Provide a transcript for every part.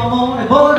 mama on the boy.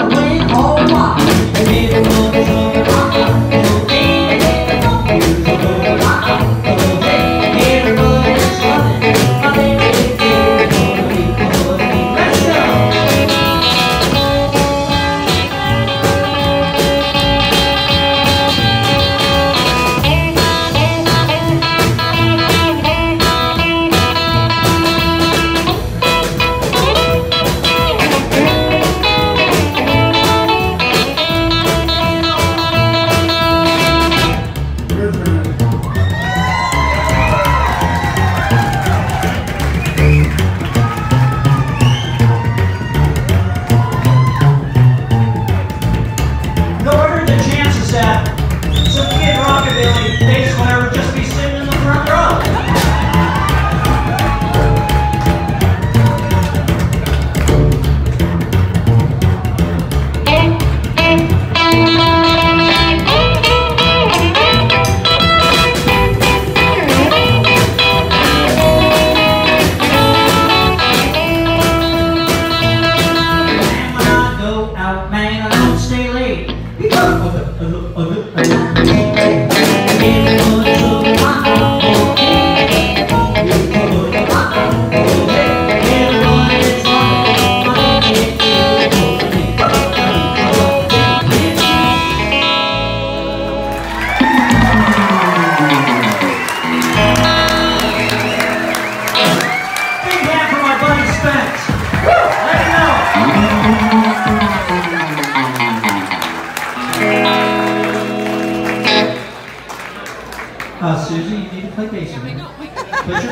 Uh, Susie, you need to play bass.